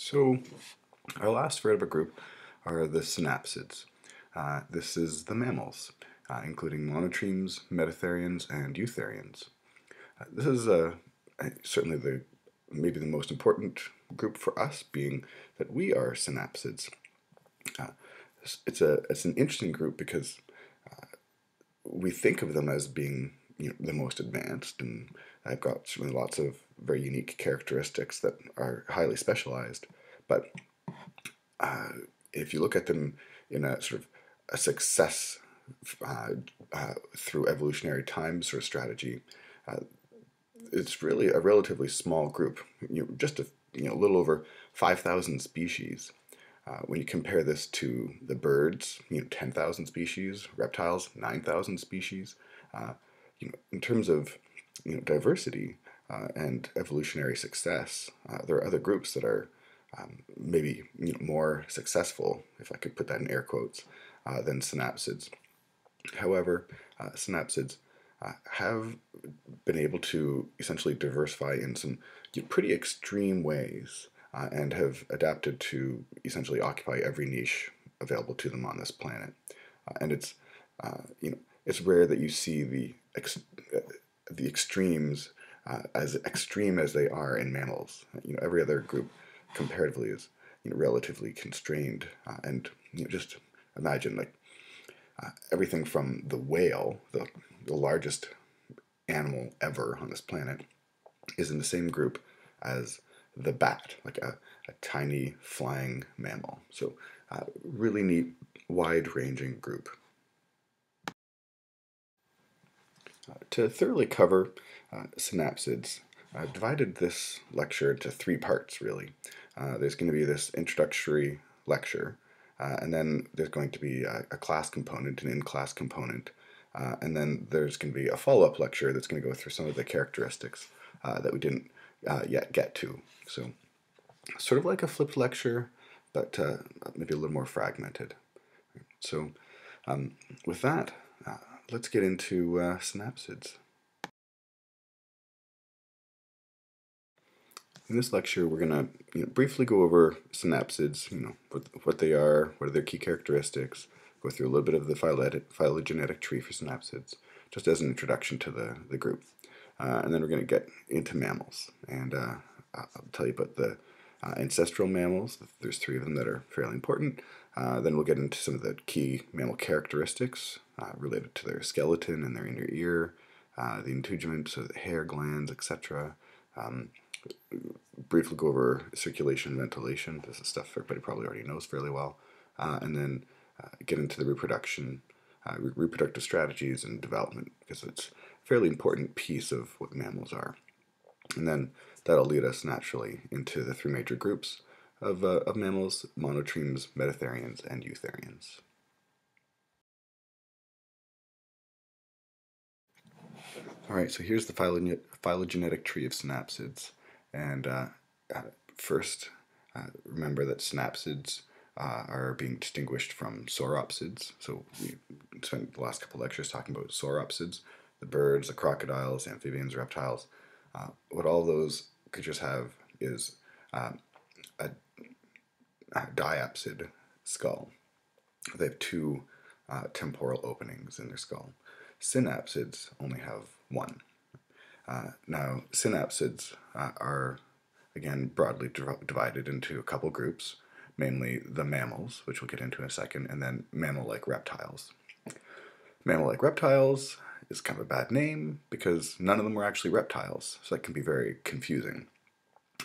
So our last vertebrate group are the synapsids. Uh, this is the mammals, uh, including monotremes, metatherians, and eutherians. Uh, this is uh, certainly the maybe the most important group for us, being that we are synapsids. Uh, it's a it's an interesting group because uh, we think of them as being you know, the most advanced, and I've got certainly lots of very unique characteristics that are highly specialized. But uh, if you look at them in a sort of a success uh, uh, through evolutionary time sort of strategy, uh, it's really a relatively small group. You know, just a you know, a little over five thousand species. Uh, when you compare this to the birds, you know, 10,000 species, reptiles, 9,000 species, uh, you know, in terms of you know, diversity uh, and evolutionary success, uh, there are other groups that are um, maybe you know, more successful, if I could put that in air quotes, uh, than synapsids. However, uh, synapsids uh, have been able to essentially diversify in some pretty extreme ways uh, and have adapted to essentially occupy every niche available to them on this planet. and it's you know it's rare that you see the ex- the extremes uh, as extreme as they are in mammals. You know, every other group comparatively is you know, relatively constrained, uh, and you know, just imagine like uh, everything from the whale, the, the largest animal ever on this planet, is in the same group as the bat, like a, a tiny flying mammal. So, uh, really neat, wide ranging group. Uh, to thoroughly cover uh, synapsids, I've divided this lecture into three parts, really. Uh, there's going to be this introductory lecture, uh, and then there's going to be a, a class component, an in-class component, uh, and then there's going to be a follow-up lecture that's going to go through some of the characteristics uh, that we didn't yet get to. So, sort of like a flipped lecture, but maybe a little more fragmented. So, um, with that, let's get into uh, synapsids. In this lecture, we're going to you know, briefly go over synapsids, you know, what, what they are, what are their key characteristics, go through a little bit of the phylogenetic tree for synapsids, just as an introduction to the, the group. Uh, and then we're going to get into mammals. And uh, I'll tell you about the uh, ancestral mammals. There's three of them that are fairly important. Uh, then we'll get into some of the key mammal characteristics uh, related to their skeleton and their inner ear, uh, the integument, so the hair glands, etc. Um, briefly go over circulation ventilation. This is stuff everybody probably already knows fairly well. Uh, and then uh, get into the reproduction, re reproductive strategies and development because it's a fairly important piece of what mammals are. And then that'll lead us naturally into the three major groups of, uh, of mammals, monotremes, metatherians, and eutherians. All right, so here's the phylogenetic tree of synapsids. And uh, uh, first, uh, remember that synapsids uh, are being distinguished from sauropsids. So we spent the last couple lectures talking about sauropsids, the birds, the crocodiles, amphibians, reptiles. Uh, what all those creatures have is a, diapsid skull. They have two uh, temporal openings in their skull. Synapsids only have one. Uh, now, synapsids uh, are, again, broadly divided into a couple groups, mainly the mammals, which we'll get into in a second, and then mammal-like reptiles. Mammal-like reptiles is kind of a bad name because none of them were actually reptiles, so that can be very confusing.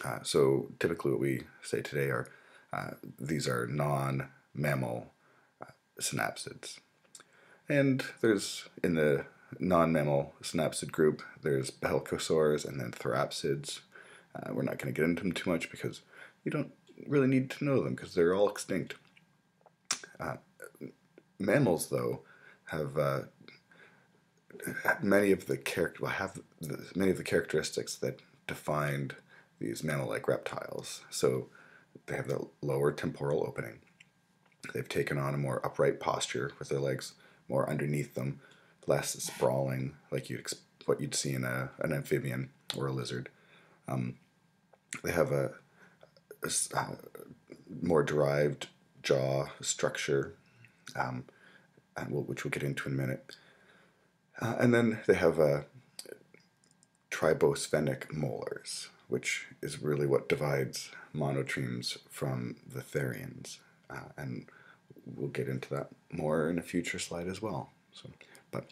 Uh, so typically what we say today are uh, these are non-mammal uh, synapsids. And there's, in the non-mammal synapsid group, there's pelycosaurs and then therapsids. Uh, we're not going to get into them too much because you don't really need to know them because they're all extinct. Uh, mammals, though, have uh, many of the character have the, many of the characteristics that defined these mammal-like reptiles. So they have the lower temporal opening. They've taken on a more upright posture with their legs more underneath them, less sprawling like you'd what you'd see in a, an amphibian or a lizard. Um, they have a uh, more derived jaw structure, um, we'll, which we'll get into in a minute. Uh, and then they have uh, tribosphenic molars, which is really what divides monotremes from the therians. Uh, and we'll get into that more in a future slide as well. So, but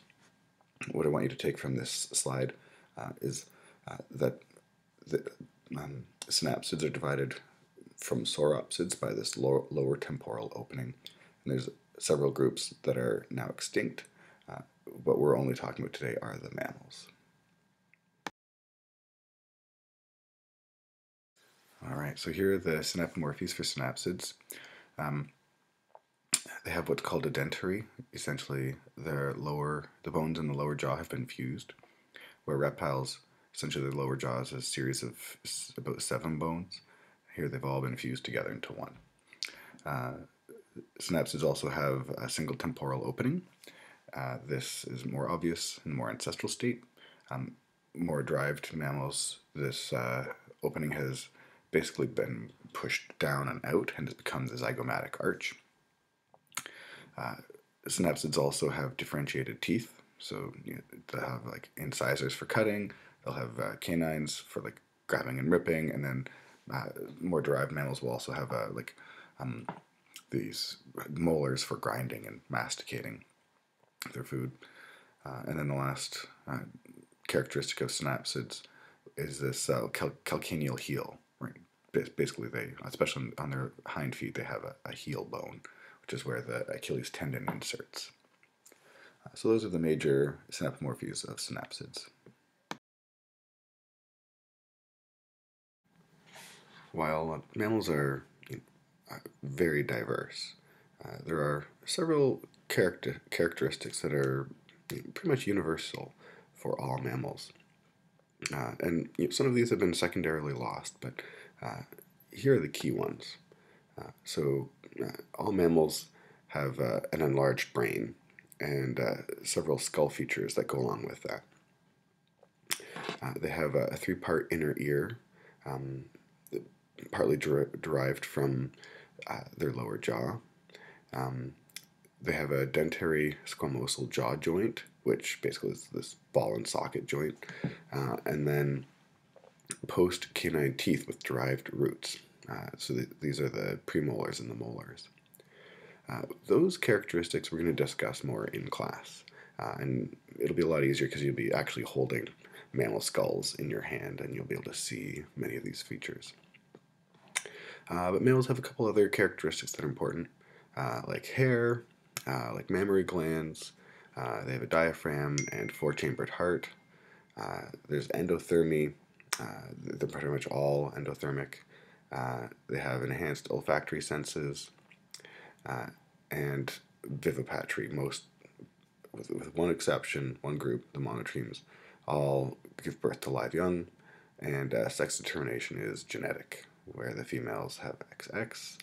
what I want you to take from this slide uh, is uh, that the um, synapsids are divided from sauropsids by this lower, lower temporal opening. And there's several groups that are now extinct. Uh, what we're only talking about today are the mammals. All right, so here are the synapomorphies for synapsids. Um, they have what's called a dentary. Essentially, their lower, the bones in the lower jaw have been fused, where reptiles, essentially their lower jaw is a series of about seven bones. Here they've all been fused together into one. Uh, synapsids also have a single temporal opening. Uh, this is more obvious in more ancestral state. Um, more derived mammals, this uh, opening has basically been pushed down and out and has become the zygomatic arch. Uh, synapsids also have differentiated teeth, so you know, they'll have like incisors for cutting, they'll have uh, canines for like grabbing and ripping, and then uh, more derived mammals will also have uh, like um, these molars for grinding and masticating their food. Uh, and then the last uh, characteristic of synapsids is this cal- calcaneal heel. Basically, they, especially on their hind feet, they have a, a heel bone which is where the Achilles tendon inserts. Uh, so those are the major synapomorphies of synapsids. While uh, mammals are uh, very diverse, uh, there are several character characteristics that are pretty much universal for all mammals. Uh, and you know, some of these have been secondarily lost, but uh, here are the key ones. so uh, all mammals have uh, an enlarged brain and uh, several skull features that go along with that. they have a, a three-part inner ear, um, partly der derived from their lower jaw. Um, they have a dentary squamosal jaw joint, which basically is this ball and socket joint, uh, and then post canine teeth with derived roots. Uh, so th these are the premolars and the molars. Uh, those characteristics we're going to discuss more in class. Uh, and it'll be a lot easier because you'll be actually holding mammal skulls in your hand and you'll be able to see many of these features. Uh, but mammals have a couple other characteristics that are important, uh, like hair, like mammary glands, they have a diaphragm and four-chambered heart. there's endothermy, they're pretty much all endothermic. Uh, they have enhanced olfactory senses uh, and viviparity. Most, with, with, one exception, one group, the monotremes, all give birth to live young, and uh, sex determination is genetic, where the females have XX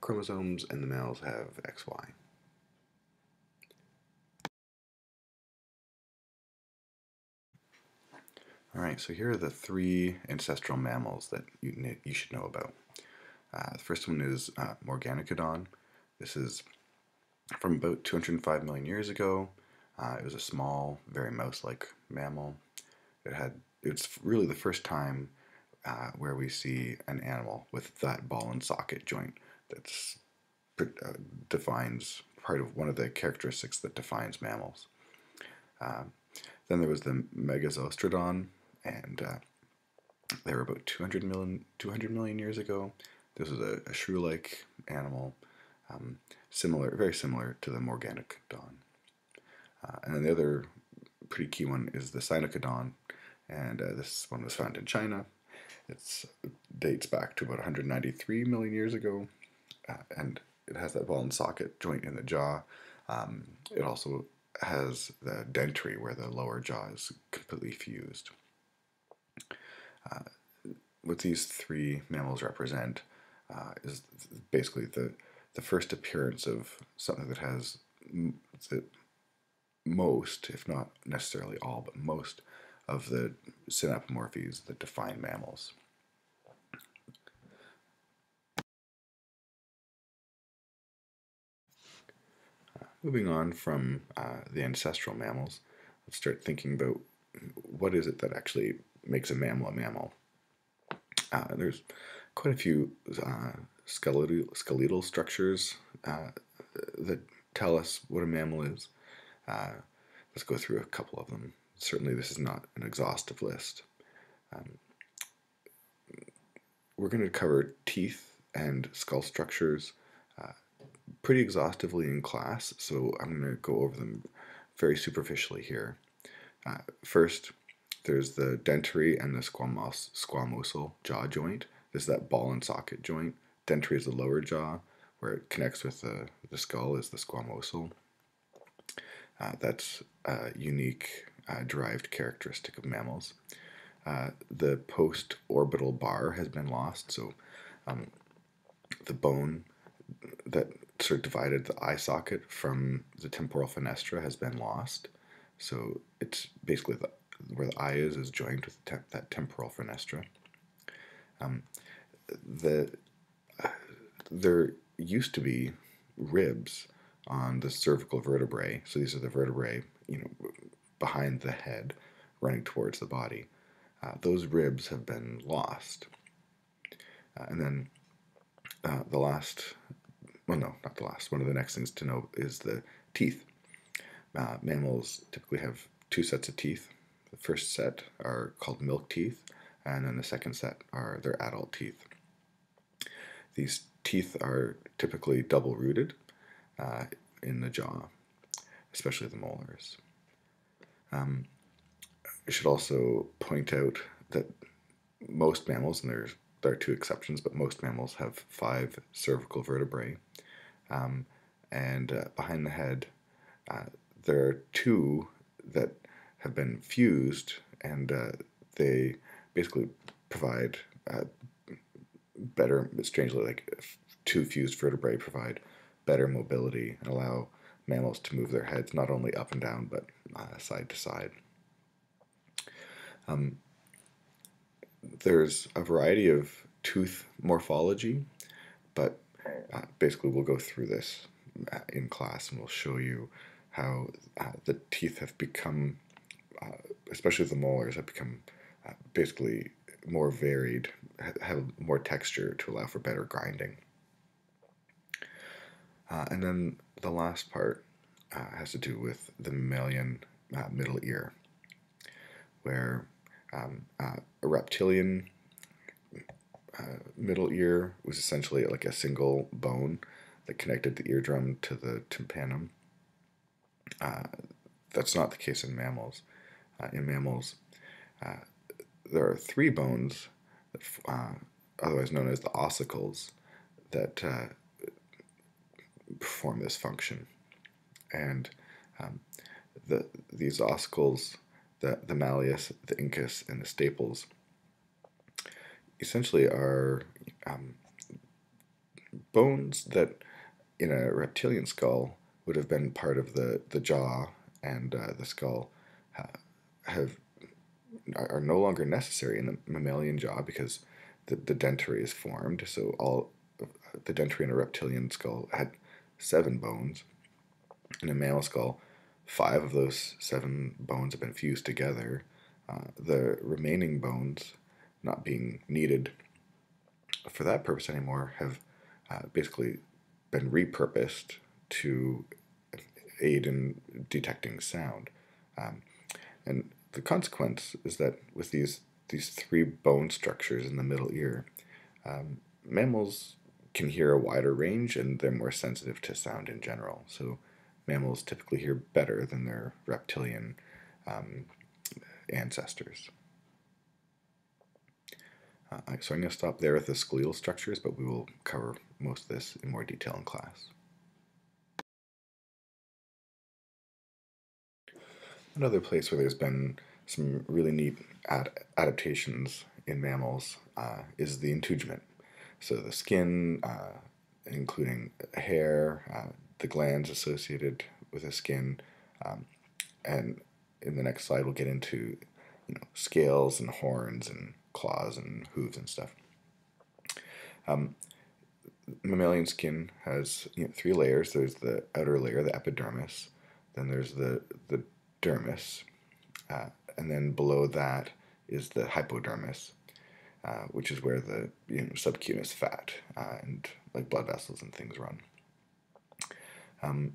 chromosomes and the males have XY. All right, so here are the three ancestral mammals that you, you should know about. Uh, the first one is uh, Morganucodon. This is from about 205 million years ago. Uh, it was a small, very mouse-like mammal. It had it's really the first time uh, where we see an animal with that ball and socket joint that uh, defines part of one of the characteristics that defines mammals. Uh, then there was the Megazostrodon, and uh, they were about 200 million, 200 million years ago. This was a, a shrew-like animal, um, similar, very similar to the Morganucodon. Uh, and then the other pretty key one is the Sinocodon, and uh, this one was found in China. It dates back to about 193 million years ago, uh, and it has that ball and socket joint in the jaw. Um, it also has the dentary where the lower jaw is completely fused what these three mammals represent uh, is basically the, the first appearance of something that has the most, if not necessarily all, but most of the synapomorphies that define mammals. moving on from uh, the ancestral mammals, let's start thinking about what is it that actually makes a mammal a mammal. Uh, there's quite a few uh, skeletal, skeletal structures uh, that tell us what a mammal is. Uh, let's go through a couple of them. Certainly, this is not an exhaustive list. Um, we're going to cover teeth and skull structures uh, pretty exhaustively in class, so I'm going to go over them very superficially here. Uh, first, there's the dentary and the squamos squamosal jaw joint. There's that ball and socket joint. Dentary is the lower jaw, where it connects with the, the skull is the squamosal. Uh, that's a unique uh, derived characteristic of mammals. Uh, the post-orbital bar has been lost, so um, the bone that sort of divided the eye socket from the temporal fenestra has been lost. So it's basically the, where the eye is is joined with te that temporal fenestra. Um, the uh, there used to be ribs on the cervical vertebrae. So these are the vertebrae, you know, behind the head, running towards the body. Uh, those ribs have been lost. Uh, and then uh, the last, well, no, not the last. One of the next things to know is the teeth. Uh, mammals typically have two sets of teeth. The first set are called milk teeth, and then the second set are their adult teeth. These teeth are typically double rooted uh, in the jaw, especially the molars. Um, I should also point out that most mammals, and there's there are two exceptions, but most mammals have five cervical vertebrae. Um, and uh, behind the head, uh, there are two that have been fused, and uh, they basically provide uh, better, strangely, like two fused vertebrae provide better mobility and allow mammals to move their heads not only up and down, but uh, side to side. Um, there's a variety of tooth morphology, but uh, basically we'll go through this uh, in class and we'll show you how uh, the teeth have become, uh, especially the molars, have become uh, basically more varied, have more texture to allow for better grinding. Uh, and then the last part has to do with the mammalian middle ear, where um, uh, a reptilian uh, middle ear was essentially like a single bone that connected the eardrum to the tympanum. Uh, that's not the case in mammals. Uh, in mammals, uh, there are three bones, uh, otherwise known as the ossicles, that perform this function. And um, the, these ossicles the, the malleus, the incus, and the stapes essentially are um, bones that in a reptilian skull would have been part of the, the jaw and uh, the skull have are no longer necessary in the mammalian jaw because the, the dentary is formed. So all the dentary in a reptilian skull had seven bones. In a mammal skull, five of those seven bones have been fused together. Uh, the remaining bones, not being needed for that purpose anymore, have uh, basically been repurposed to aid in detecting sound. Um, and the consequence is that with these these three bone structures in the middle ear, um, mammals can hear a wider range and they're more sensitive to sound in general. So mammals typically hear better than their reptilian um, ancestors. Uh, so I'm going to stop there with the skeletal structures, but we will cover most of this in more detail in class. Another place where there's been some really neat ad adaptations in mammals uh, is the integument. So the skin, uh, including hair, uh, the glands associated with the skin. Um, and in the next slide, we'll get into you know scales and horns and claws and hooves and stuff. Um, mammalian skin has you know, three layers. There's the outer layer, the epidermis. Then there's the the dermis, uh, and then below that is the hypodermis, uh, which is where the you know, subcutaneous fat uh, and like blood vessels and things run. Um,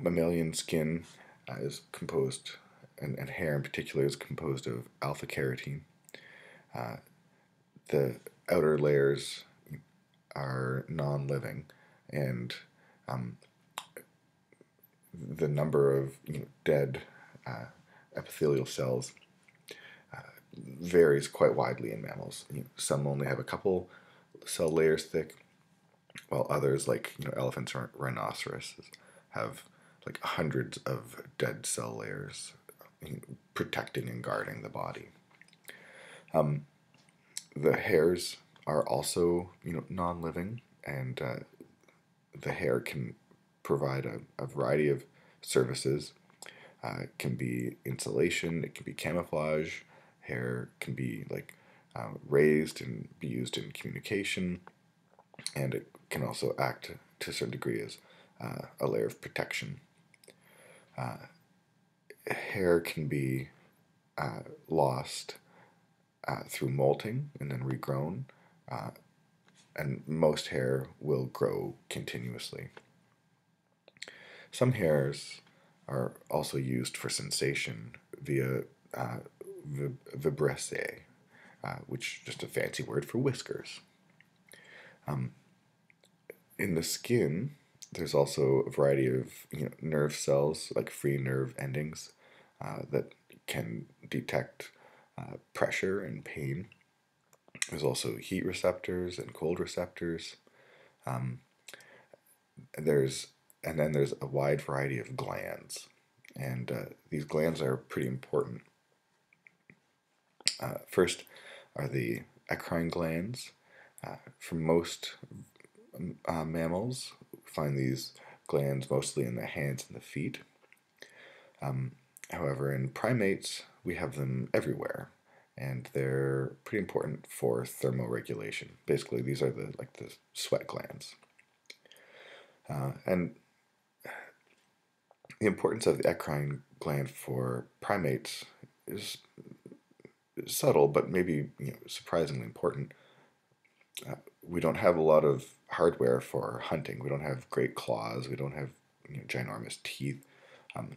mammalian skin uh, is composed, and, and hair in particular is composed of alpha keratin. Uh, the outer layers are non-living, and um, the number of you know, dead uh, epithelial cells uh, varies quite widely in mammals. You know, some only have a couple cell layers thick, while others, like you know elephants or rhinoceroses, have like hundreds of dead cell layers protecting and guarding the body. Um, the hairs are also you know non-living, and uh, the hair can provide a, a variety of services. Uh, it can be insulation, it can be camouflage. Hair can be like uh, raised and be used in communication, and it can also act to a certain degree as uh, a layer of protection. Uh, hair can be uh, lost through molting and then regrown, and most hair will grow continuously. Some hairs are also used for sensation via uh, vibrissae, uh, which is just a fancy word for whiskers. Um, in the skin, there's also a variety of you know, nerve cells, like free nerve endings, uh, that can detect uh, pressure and pain. There's also heat receptors and cold receptors. Um, there's and then there's a wide variety of glands, and uh, these glands are pretty important. Uh, first are the eccrine glands. Uh, for most uh, mammals, find these glands mostly in the hands and the feet. Um, however, in primates, we have them everywhere, and they're pretty important for thermoregulation. Basically, these are the like the sweat glands. Uh, and the importance of the eccrine gland for primates is subtle, but maybe you know, surprisingly important. Uh, we don't have a lot of hardware for hunting. We don't have great claws. We don't have you know, ginormous teeth. Um,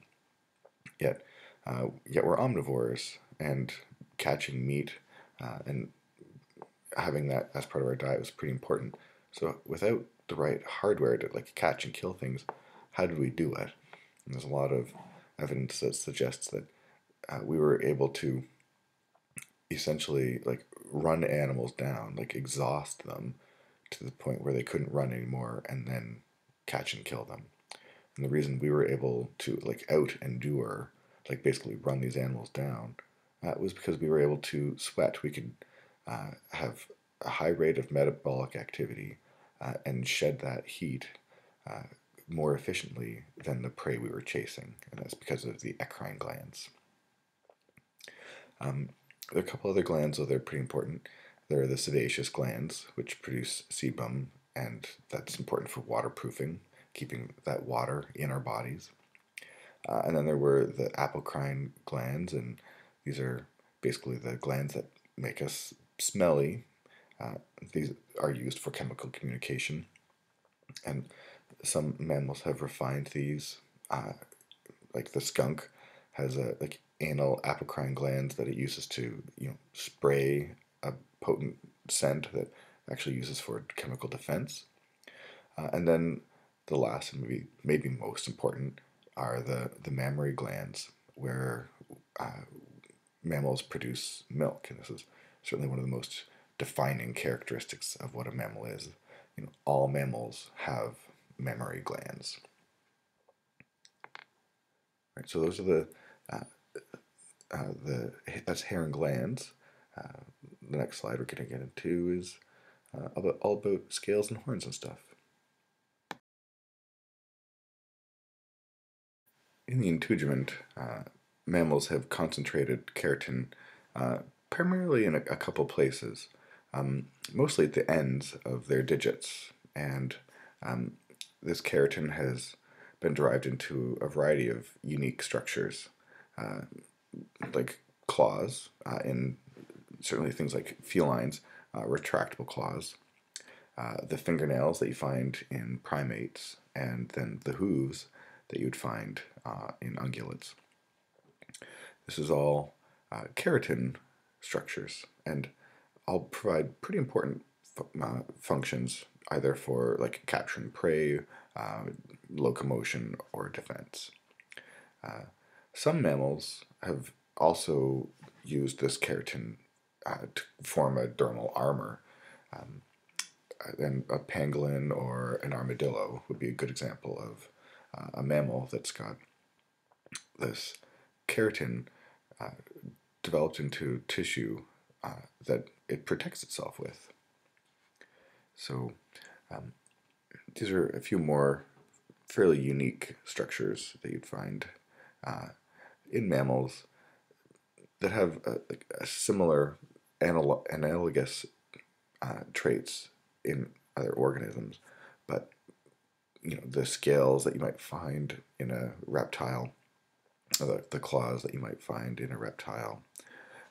yet, uh, yet we're omnivores, and catching meat uh, and having that as part of our diet was pretty important. So without the right hardware to like catch and kill things, how did we do it? And there's a lot of evidence that suggests that uh, we were able to essentially like run animals down, like exhaust them to the point where they couldn't run anymore, and then catch and kill them. And the reason we were able to like out endure, like basically run these animals down, uh, was because we were able to sweat. We could uh, have a high rate of metabolic activity uh, and shed that heat uh, more efficiently than the prey we were chasing, and that's because of the eccrine glands. Um, there are a couple other glands, though they're pretty important. There are the sebaceous glands, which produce sebum, and that's important for waterproofing, keeping that water in our bodies. Uh, and then there were the apocrine glands, and these are basically the glands that make us smelly. Uh, these are used for chemical communication. And some mammals have refined these. Uh, like the skunk has a like anal apocrine glands that it uses to you know spray a potent scent that actually uses for chemical defense. Uh, and then the last and maybe maybe most important are the the mammary glands where uh, mammals produce milk, and this is certainly one of the most defining characteristics of what a mammal is. You know, all mammals have mammary glands. Right, so those are the uh, uh, the that's hair and glands. Uh, the next slide we're going to get into is uh, about all about scales and horns and stuff. In the integument, uh, mammals have concentrated keratin uh, primarily in a, a, couple places. um, mostly at the ends of their digits. And um, this keratin has been derived into a variety of unique structures, uh, like claws, uh, in certainly things like felines, uh, retractable claws, uh, the fingernails that you find in primates, and then the hooves that you'd find uh, in ungulates. This is all uh, keratin structures, and I'll provide pretty important functions either for like capturing prey, uh, locomotion, or defense. Uh, some mammals have also used this keratin uh, to form a dermal armor. Um, and a pangolin or an armadillo would be a good example of uh, a mammal that's got this keratin uh, developed into tissue uh, that it protects itself with. So um, these are a few more fairly unique structures that you'd find uh, in mammals that have a, a similar anal- analogous uh, traits in other organisms, but you know the scales that you might find in a reptile, the, the claws that you might find in a reptile,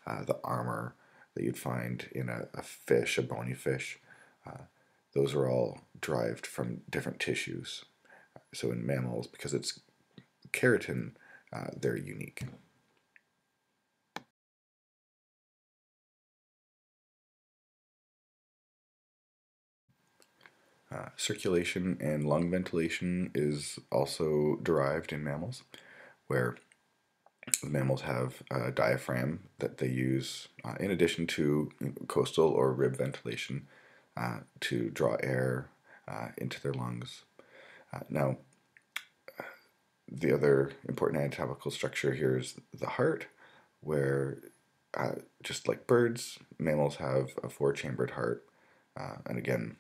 uh, the armor that you'd find in a, a fish, a bony fish, uh, those are all derived from different tissues. So in mammals, because it's keratin, uh, they're unique. Uh, circulation and lung ventilation is also derived in mammals, where mammals have a diaphragm that they use uh, in addition to costal or rib ventilation uh, to draw air uh, into their lungs. Uh, now, the other important anatomical structure here is the heart, where just like birds, mammals have a four chambered heart. and again,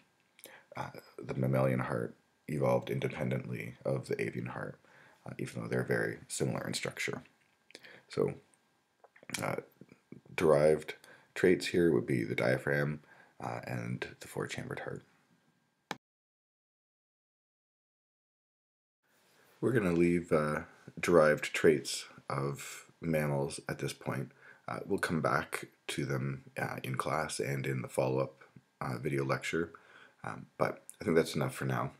uh, the mammalian heart evolved independently of the avian heart, uh, even though they're very similar in structure. So, uh, derived traits here would be the diaphragm uh, and the four chambered heart. We're going to leave uh, derived traits of mammals at this point. we'll come back to them in class and in the follow up video lecture. Um, but I think that's enough for now.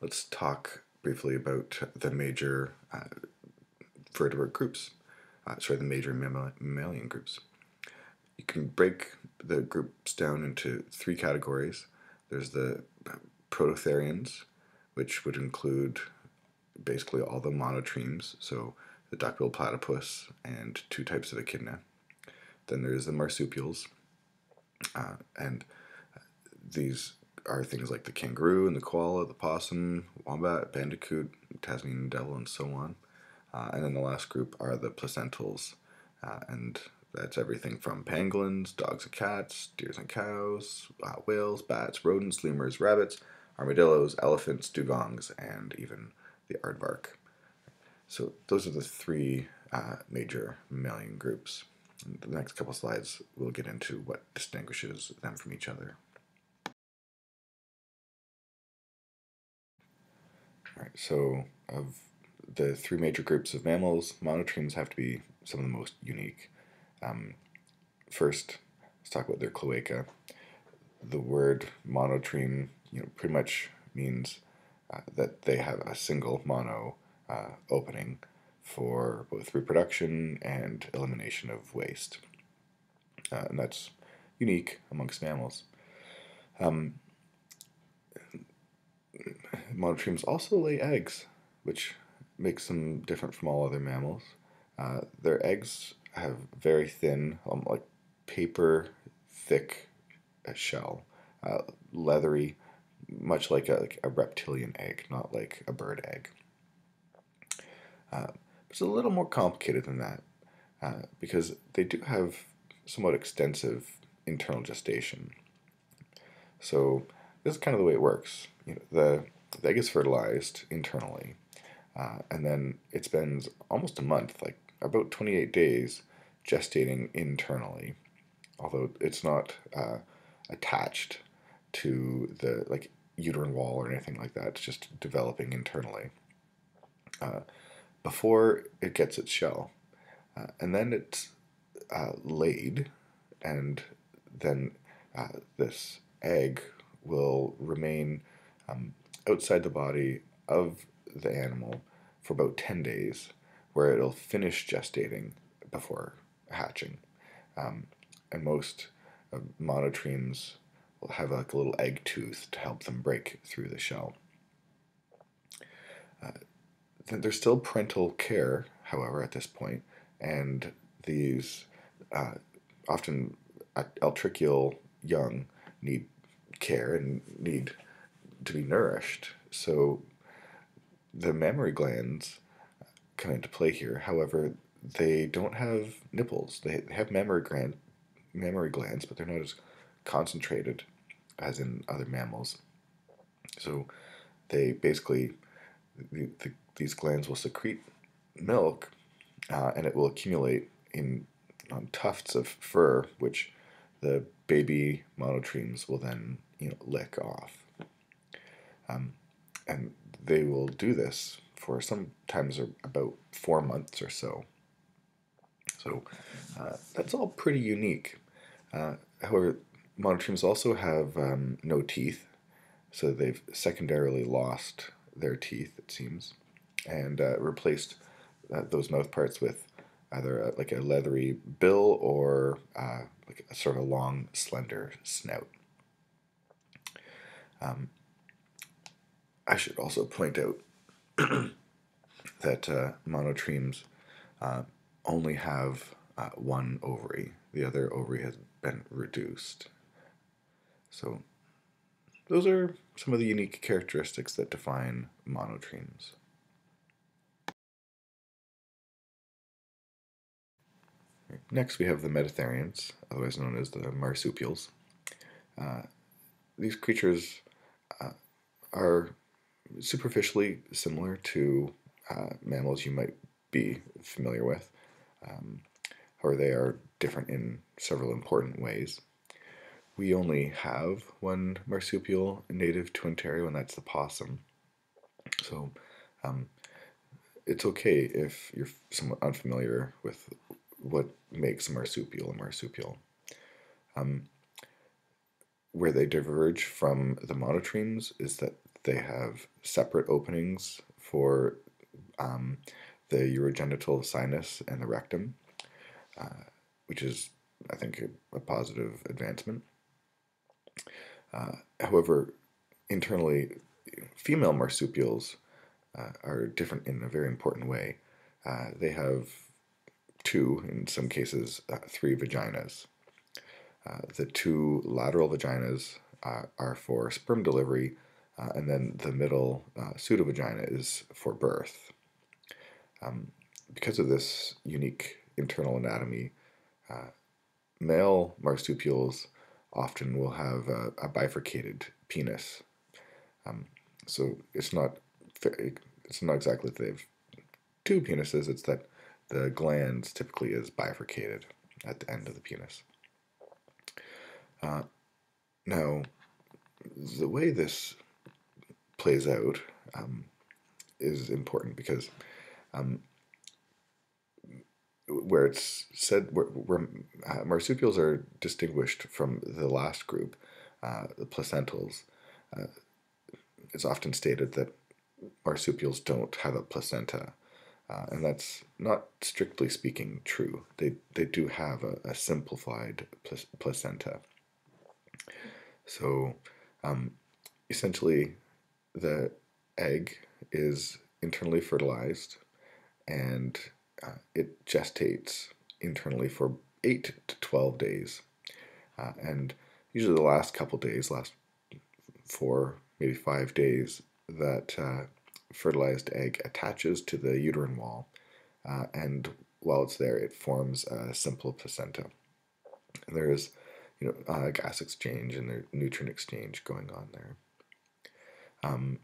Let's talk briefly about the major uh, vertebrate groups, uh, sorry, the major mammalian groups. You can break the groups down into three categories. There's the prototherians, which would include basically all the monotremes, so the duckbill platypus and two types of echidna. Then there's the marsupials, uh, and these are things like the kangaroo and the koala, the possum, wombat, bandicoot, Tasmanian devil, and so on. Uh, and then the last group are the placentals, uh, and that's everything from pangolins, dogs and cats, deers and cows, whales, bats, rodents, lemurs, rabbits, armadillos, elephants, dugongs, and even the aardvark. So those are the three uh, major mammalian groups. In the next couple slides, we'll get into what distinguishes them from each other. All right, so of the three major groups of mammals, monotremes have to be some of the most unique. Um, first, let's talk about their cloaca. The word monotreme, you know, pretty much means uh, that they have a single mono uh, opening for both reproduction and elimination of waste. Uh, and that's unique amongst mammals. Um, monotremes also lay eggs, which makes them different from all other mammals. Uh, their eggs have very thin, um, like paper thick uh, shell, uh, leathery, much like a, like a reptilian egg, not like a bird egg. Uh, it's a little more complicated than that uh, because they do have somewhat extensive internal gestation. So this is kind of the way it works. You know, the the egg is fertilized internally, uh, and then it spends almost a month, like about 28 days, gestating internally. although it's not uh, attached to the like uterine wall or anything like that. It's just developing internally uh, before it gets its shell, uh, and then it's uh, laid, and then uh, this egg will remain um, outside the body of the animal for about 10 days, where it'll finish gestating before hatching. Um, and most uh, monotremes will have like a little egg tooth to help them break through the shell. Uh, there's still parental care, however, at this point, and these uh, often altricial young need care and need to be nourished. So the mammary glands come into play here. However, they don't have nipples. They have mammary gland mammary glands, but they're not as concentrated as in other mammals. So they basically the, the, these glands will secrete milk, uh, and it will accumulate in on tufts of fur, which the baby monotremes will then you know lick off. Um, and they will do this for sometimes about four months or so. So uh, that's all pretty unique. Uh, however, monotremes also have um, no teeth, so they've secondarily lost their teeth, it seems, and uh, replaced uh, those mouth parts with either a, like a leathery bill or uh, like a sort of long, slender snout. Um, I should also point out that uh, monotremes only have uh, one ovary. The other ovary has been reduced. So those are some of the unique characteristics that define monotremes. Next, we have the metatherians, otherwise known as the marsupials. Uh, these creatures uh, are superficially similar to uh, mammals you might be familiar with, um, or they are different in several important ways. We only have one marsupial native to Ontario, and that's the possum. So um, it's okay if you're somewhat unfamiliar with what makes a marsupial a marsupial. Um, where they diverge from the monotremes is that they have separate openings for um, the urogenital sinus and the rectum, uh, which is, I think, a, a positive advancement. Uh, however, internally, female marsupials uh, are different in a very important way. Uh, they have two, in some cases, uh, three vaginas. Uh, the two lateral vaginas are for sperm delivery, and then the middle pseudovagina is for birth. Um, because of this unique internal anatomy, uh, male marsupials often will have a, a bifurcated penis. Um, so it's not it's not exactly that they have two penises. It's that the glans typically is bifurcated at the end of the penis. Uh, now, the way this plays out um, is important because um, where it's said where, where uh, marsupials are distinguished from the last group, uh, the placentals, uh, it's often stated that marsupials don't have a placenta. Uh, and that's not strictly speaking true. They, they do have a, a simplified pl- placenta. So um, essentially, the egg is internally fertilized and uh, it gestates internally for 8 to 12 days. Uh, and usually the last couple days, last four, maybe five days, that uh, fertilized egg attaches to the uterine wall, uh, and while it's there, it forms a simple placenta. And there is, you know, gas exchange and there nutrient exchange going on there. Um,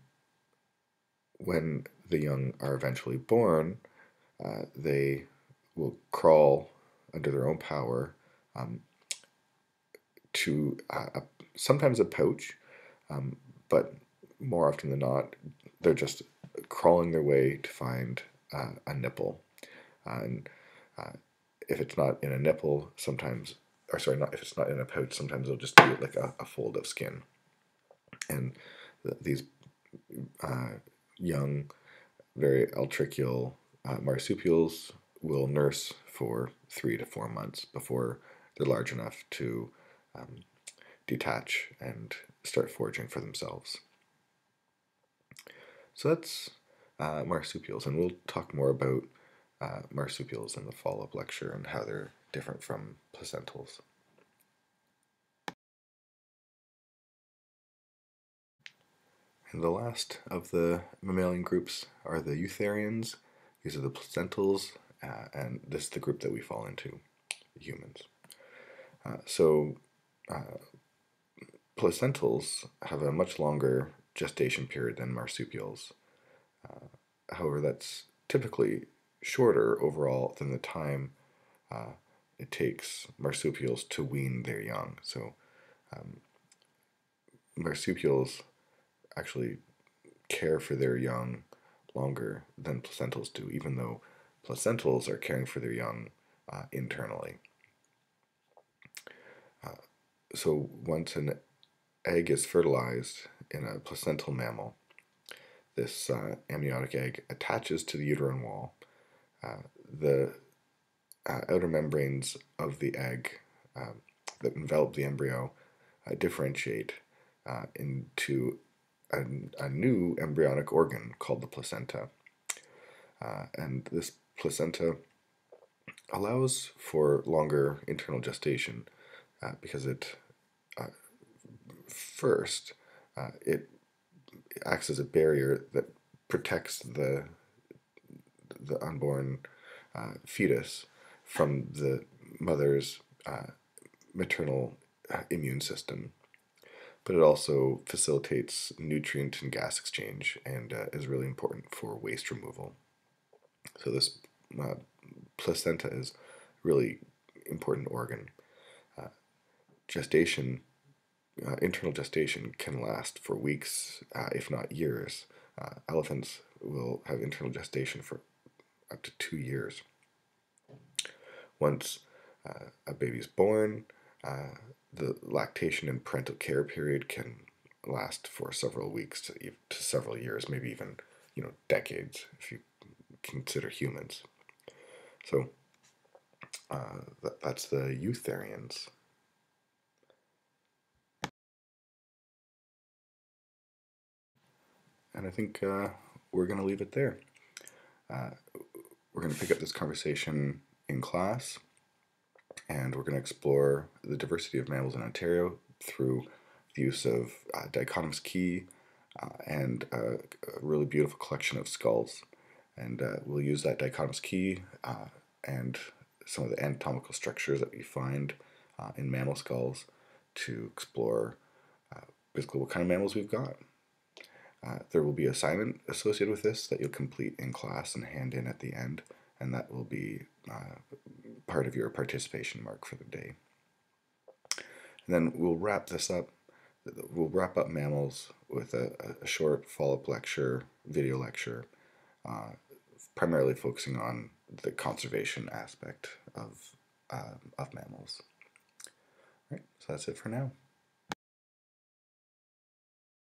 when the young are eventually born, uh, they will crawl under their own power um, to uh, sometimes a pouch, um, but more often than not, they're just crawling their way to find uh, a nipple. and uh, if it's not in a nipple, sometimes, or sorry, not if it's not in a pouch, sometimes it'll just be like a, a fold of skin. And th these uh, young, very altricial uh, marsupials will nurse for three to four months before they're large enough to um, detach and start foraging for themselves. So that's uh, marsupials, and we'll talk more about uh, marsupials in the follow-up lecture and how they're different from placentals. And the last of the mammalian groups are the eutherians. These are the placentals, uh, and this is the group that we fall into, humans. Uh, so uh, placentals have a much longer gestation period than marsupials. Uh, however, that's typically shorter overall than the time uh, it takes marsupials to wean their young. So um, marsupials actually care for their young longer than placentals do, even though placentals are caring for their young uh, internally. Uh, so once an egg is fertilized in a placental mammal, this uh, amniotic egg attaches to the uterine wall. Uh, the uh, outer membranes of the egg um, that envelop the embryo uh, differentiate uh, into a, a, new embryonic organ called the placenta. Uh, and this placenta allows for longer internal gestation because it first it acts as a barrier that protects the the unborn uh, fetus from the mother's uh, maternal uh, immune system. But it also facilitates nutrient and gas exchange and uh, is really important for waste removal. So this uh, placenta is really important organ. Uh, gestation uh, internal gestation can last for weeks, uh, if not years. Uh, elephants will have internal gestation for up to two years. Once a baby is born, uh, the lactation and parental care period can last for several weeks to, to several years, maybe even you know decades if you consider humans. So uh, that, that's the eutherians. And I think uh, we're going to leave it there. Uh, we're going to pick up this conversation in class, and we're going to explore the diversity of mammals in Ontario through the use of uh, dichotomous key uh, and a really beautiful collection of skulls. And uh, we'll use that dichotomous key uh, and some of the anatomical structures that we find in mammal skulls to explore basically what kind of mammals we've got. Uh, there will be assignment associated with this that you'll complete in class and hand in at the end, and that will be uh, part of your participation mark for the day. And then we'll wrap this up. We'll wrap up mammals with a, a short follow-up lecture, video lecture, uh, primarily focusing on the conservation aspect of, uh, of mammals. All right, so that's it for now.